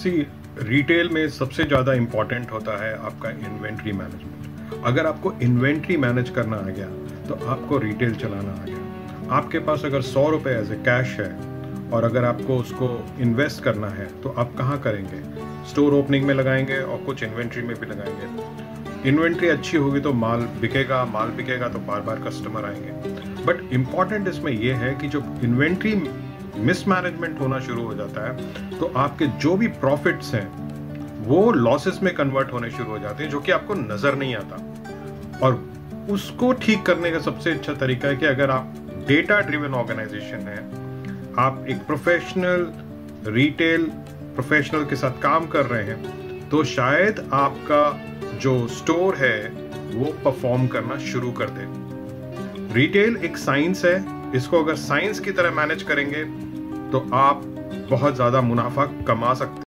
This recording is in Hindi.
सी रिटेल में सबसे ज़्यादा इंपॉर्टेंट होता है आपका इन्वेंट्री मैनेजमेंट अगर आपको इन्वेंट्री मैनेज करना आ गया तो आपको रिटेल चलाना आ गया. आपके पास अगर सौ रुपये एज ए कैश है, और अगर आपको उसको इन्वेस्ट करना है तो आप कहाँ करेंगे? स्टोर ओपनिंग में लगाएँगे और कुछ इन्वेंट्री में भी लगाएँगे. इन्वेंट्री अच्छी होगी तो माल बिकेगा माल बिकेगा तो बार बार कस्टमर आएँगे. बट इंपॉर्टेंट इसमें यह है कि जो इन्वेंट्री मिसमैनेजमेंट होना शुरू हो जाता है तो आपके जो भी प्रॉफिट्स हैं, वो लॉसेस में कन्वर्ट होने शुरू हो जाते हैं, जो कि आपको नज़र नहीं आता। और उसको ठीक करने का सबसे अच्छा तरीका है कि अगर आप डेटा ड्रिवन ऑर्गेनाइजेशन है, आप एक प्रोफेशनल रिटेल प्रोफेशनल के साथ काम कर रहे हैं तो शायद आपका जो स्टोर है, वो परफॉर्म करना शुरू कर दे। रिटेल एक साइंस है, इसको अगर साइंस की तरह मैनेज करेंगे तो आप बहुत ज़्यादा मुनाफा कमा सकते